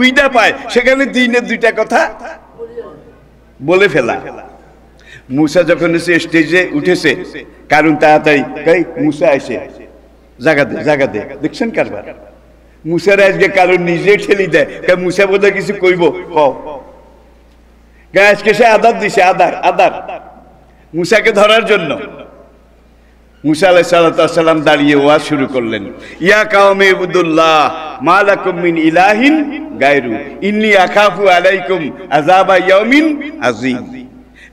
সুবিধা পায়। সেখানে দিনের দুইটা কথা বলে ফেলা। মুসা যখন এসে স্টেজে উঠেছে, কারণ তাড়াতাড়ি মুসা এসে, জাগা দে জাগা দে, দেখছেন কারবার? মুসার আজকে কারণ নিজে ঠেলি দেয়। মুসা বোধহয় কিছু কইব? কে আজকে সে আদার দিছে, আদার আদার। মুসাকে ধরার জন্য। মুসা দাঁড়িয়ে শুরু করলেন, ইয়া কাওমে ইবুদুল্লাহ, মা লাকুম মিন ইলাহিন গায়রু, ইন্নী আখাফু আলাইকুম আযাবা ইয়াউমিন আযীম।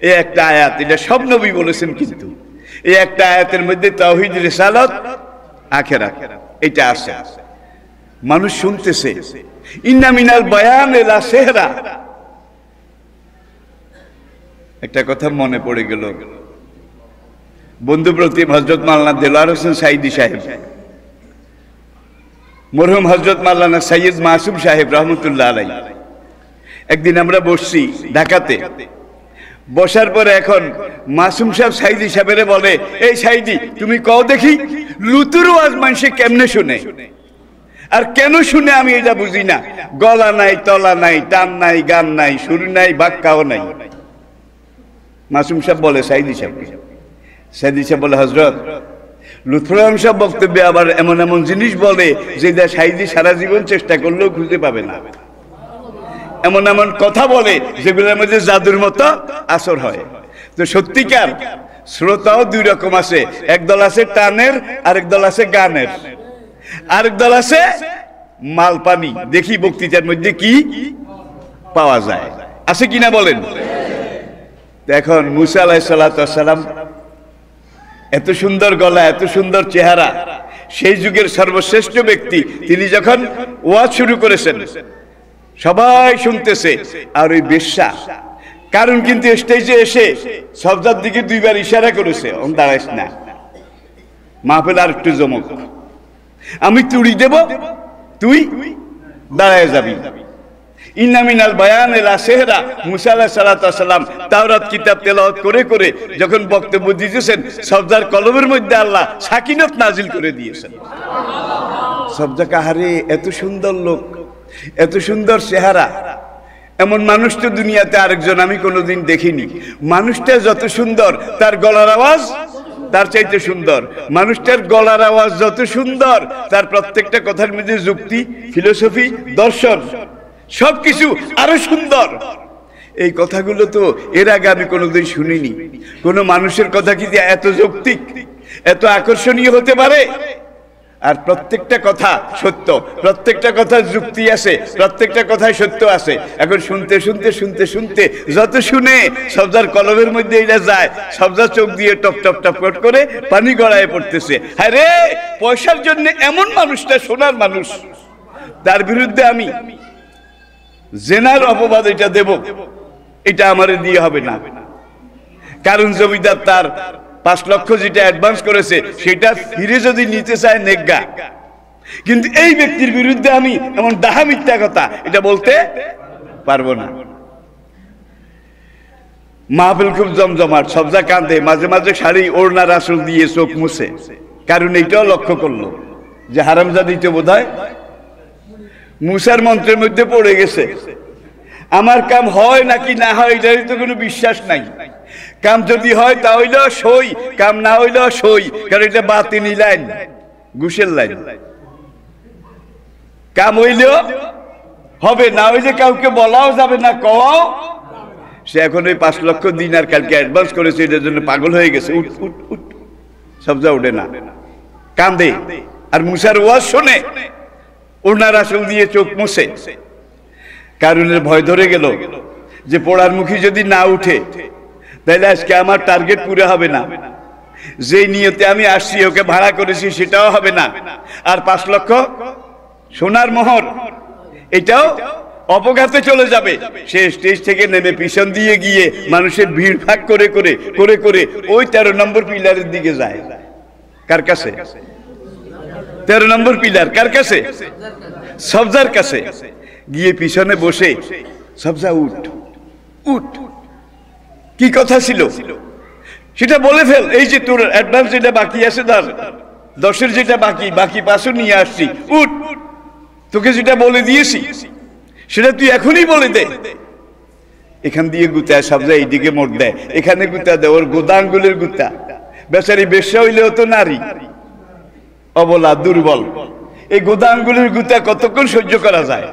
এই একটা আয়াত, এটা সব নবী বলেছেন কিন্তু এই একটা আয়াতের মধ্যে তাওহীদ, রিসালাত এটা আছে। মানুষ শুনতেছে, ইন্না মিনাল বায়ান সেহরা। একটা কথা মনে পড়ে গেল বন্ধু প্রতিম হজরত মাল্লা দেলার হোসেন সাইদি সাহেব, মরহুম হজরত মাল্লানা সৈয়দ মাসুম সাহেব রহমতুল্লাহ আলাই একদিন আমরা বসছি ঢাকাতে। বসার পরে এখন মাসুম সাহেব সাইদি সাহেবের বলে, এই সাইদি, তুমি কও দেখি, লুতুর আজ মানুষে কেমনে শুনে? আর কেন শুনে আমি এটা বুঝি না। গলা নাই, তলা নাই, টান নাই, গান নাই, সুর নাই বাক্যাও নাই। মাসুম সাহেব বলে, সাইদি সাহেবকে সাইদি সাহেব বলে হজরত লুৎফুল আলম সাহেব বক্তব্যে আবার এমন এমন জিনিস বলে যেটা সাইদি সারা জীবন চেষ্টা করলেও খুঁজে পাবে না। এমন এমন কথা বলে যেগুলোর মধ্যে জাদুর মতো আসর হয়। তো সত্যিকার শ্রোতাও দুই রকম আছে একদল আছে টানের, আরেক দল আছে গানের। আরেক দল আছে মাল পানি দেখি বক্তৃতার মধ্যে কি পাওয়া যায়। আছে কিনা বলেন? এখন মুসা আলাহ সাল্লাম এত সুন্দর গলা, এত সুন্দর চেহারা। সেই যুগের সর্বশ্রেষ্ঠ ব্যক্তি, তিনি যখন ওয়াজ শুরু করেছেন, সবাই শুনতেছে, আর ওই বেশ্যা। কারণ কিন্তু স্টেজে এসে সবজার দিকে দুইবার ইশারা করেছে ওম দাঁড়াইস না। মাহফিল আর একটু জমক। আমি তুড়ি দেব, তুই দাঁড়ায় যাবি। ইনামিনাল বায়ান এলা সেহরা। মুসা আলাহ সাল্লাম তাওরাত কিতাব তেলাওয়াত করে করে যখন বক্তব্য দিতেছেন সবজার কলমের মধ্যে আল্লাহ সাকিনত নাজিল করে দিয়েছেন। সবজা কাহারে, এত সুন্দর লোক, এত সুন্দর চেহারা। এমন মানুষ তো দুনিয়াতে আরেকজন আমি কোনোদিন দেখিনি। মানুষটা যত সুন্দর, তার গলার আওয়াজ তার চাইতে সুন্দর। মানুষটার গলার আওয়াজ যত সুন্দর, তার প্রত্যেকটা কথার মধ্যে যুক্তি, ফিলোসফি, দর্শন। সবকিছু আরও সুন্দর। এই কথাগুলো তো এর আগে আমি কোনোদিন শুনিনি। কোনো মানুষের কথা কি যে এত যৌক্তিক, এত আকর্ষণীয় হতে পারে? আর প্রত্যেকটা কথা সত্য, প্রত্যেকটা কথার যুক্তি আছে প্রত্যেকটা কথায় সত্য আছে এখন শুনতে শুনতে শুনতে শুনতে যত শুনে সবজার কলমের মধ্যে এটা যায়, সবজা চোখ দিয়ে টপ টপ টপ টপ করে পানি গড়ায় পড়তেছে। হ্যাঁ রে, পয়সার জন্য এমন মানুষটা সোনার মানুষ। তার বিরুদ্ধে আমি জেনার অপবাদ এটা দেব, এটা আমারে দিয়ে হবে না। কারণ জমিদার তার পাঁচ লক্ষ যেটা অ্যাডভান্স করেছে, সেটা ফিরে যদি নিতে চায় নেগা কিন্তু এই ব্যক্তির বিরুদ্ধে আমি এমন ডাহা মিথ্যা কথা, এটা বলতে পারব না। মাহফিল খুব জমজমাট সবজা কান্দে মাঝে মাঝে শাড়ি, ওড়না, রাসুল দিয়ে চোখ মুছে। কারণ এইটাও লক্ষ্য করল যে হারামজাদিতে বোধ হয় মুসার মন্ত্রের মধ্যে পড়ে গেছে। আমার কাম হয় নাকি না হয়, এটারই তো কোনো বিশ্বাস নাই। কাম যদি হয়, তা হইল সই, কাম না হইল সই, কারণ এটা বাতিনি লাইন, ঘুষের লাইন। কাম হইল হবে, না হইলে কাউকে বলাও যাবে না, কওয়াও সে এখন ওই পাঁচ লক্ষ দিন আর কালকে অ্যাডভান্স করেছে, এটার জন্য পাগল হয়ে গেছে। উঠ উঠ উঠ সবজা উঠে না। কান্দে। আর মুসার ওয়াজ শোনে। ওনার আসল দিয়ে চোখ মুছে। কারণের ভয় ধরে গেল যে পড়ার মুখী যদি না উঠে, তাহলে আজকে আমার টার্গেট পুরো হবে না। যে নিয়তে আমি আসছি, ওকে ভাড়া করেছি, সেটাও হবে না। আর পাঁচ লক্ষ সোনার মোহর, এটাও অপঘাতে চলে যাবে। সে স্টেজ থেকে নেমে পিছন দিয়ে গিয়ে মানুষের ভিড় ভাগ করে করে করে করে ওই তেরো নম্বর পিলারের দিকে যায়। কার কাছে? তেরো নম্বর পিলার, কার কাছে? সবজার কাছে। গিয়ে পিছনে বসে সবজা উঠ উঠ। কি কথা ছিল? সেটা বলে ফেল, এই যে তোর অ্যাডভান্স যেটা বাকি আছে তার দশের যেটা বাকি বাকি পাঁচও নিয়ে আসছি, উঠ। তোকে যেটা বলে দিয়েছি, সেটা তুই এখনই বলে দে। এখান দিয়ে গুতা, সবজা এইদিকে মোট দেয়। এখানে গুতা দেয় ওর গোদাঙ্গুলের গুতা। বেচারি বেশ্যা হইলেও তো নারী। অবলা, দুর্বল। এই গোদাঙ্গুলের গুতা কতক্ষণ সহ্য করা যায়?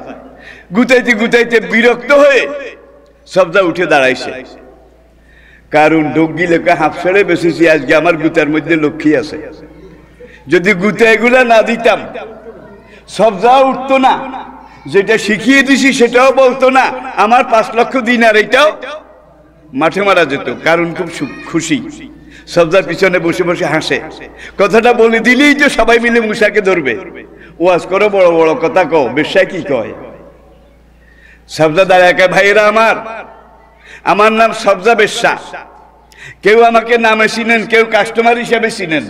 গুতাইতে গুতাইতে বিরক্ত হয়ে সবজা উঠে দাঁড়াইছে। কারণ ডগ্গি লেখা হাফ ছেড়ে বেসেছি, আজকে আমার গুতার মধ্যে লক্ষ্মী আছে। যদি গুতা এগুলা না দিতাম, সবজা উঠতো না। যেটা শিখিয়ে দিছি সেটাও বলতো না। আমার পাঁচ লক্ষ দিন আর এটাও মাঠে মারা যেত। কারণ খুব খুশি। সবজার পিছনে বসে বসে হাসে। কথাটা বলে দিলেই তো সবাই মিলে মুসাকে ধরবে। ওয়াজ করো বড় বড় কথা কও বেশায় কি কয়? সবজা দাঁড়ায় কয়, ভাইয়েরা আমার আমার নাম সবজা বেশ্যা কেউ আমাকে নামে চিনেন কেউ কাস্টমার হিসেবে চিনেন।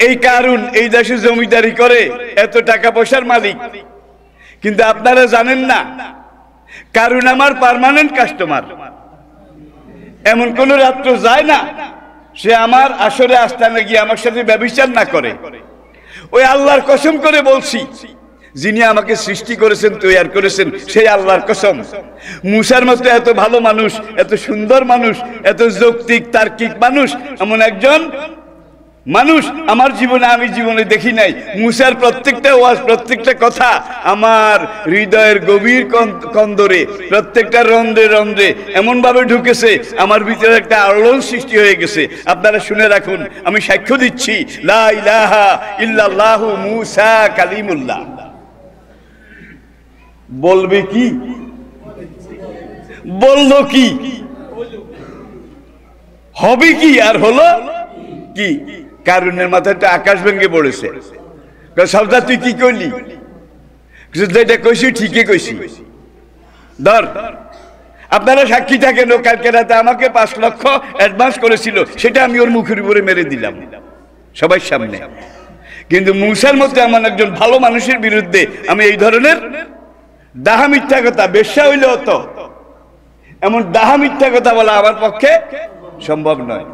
এই কারণ এই দেশে জমিদারি করে এত টাকা পয়সার মালিক। কিন্তু আপনারা জানেন না কারণ আমার পার্মানেন্ট কাস্টমার এমন কোন রাত্র যায় না, সে আমার আসরে আস্থানে গিয়ে আমার সাথে ব্যবচার না করে। ওই আল্লাহর কসম করে বলছি, যিনি আমাকে সৃষ্টি করেছেন, তৈয়ার করেছেন, সেই আল্লাহর কসম। মুসার মতো এত ভালো মানুষ, এত সুন্দর মানুষ, এত যৌক্তিক, তার্কিক মানুষ, এমন একজন মানুষ, আমার জীবনে আমি জীবনে দেখি নাই। মুসার প্রত্যেকটা ওয়াজ, প্রত্যেকটা কথা আমার হৃদয়ের গভীর কন- কন্দরে, প্রত্যেকটা রন্ধ্রে রন্ধ্রে এমনভাবে ঢুকেছে, আমার ভিতরে একটা আলোড়ন সৃষ্টি হয়ে গেছে। আপনারা শুনে রাখুন, আমি সাক্ষ্য দিচ্ছি ইল্লাল্লাহু মুসা কালিমুল্লাহ। বলবে কি? বলল কি? হবে কি আর হলো কি? কারণের মাথাটা আকাশ ভেঙে পড়েছে। সবদা তুই কি করলি? এটা কইছি, ঠিকই কইছি। ধর, আপনারা সাক্ষী থাকেন, ও কালকে রাতে আমাকে পাঁচ লক্ষ অ্যাডভান্স করেছিল, সেটা আমি ওর মুখের উপরে মেরে দিলাম সবাই সামনে। কিন্তু মুসার মধ্যে এমন একজন ভালো মানুষের বিরুদ্ধে আমি এই ধরনের দাহা মিথ্যা কথা, বেশ্যা হইলে অত এমন দাহা মিথ্যা কথা বলা আমার পক্ষে সম্ভব নয়।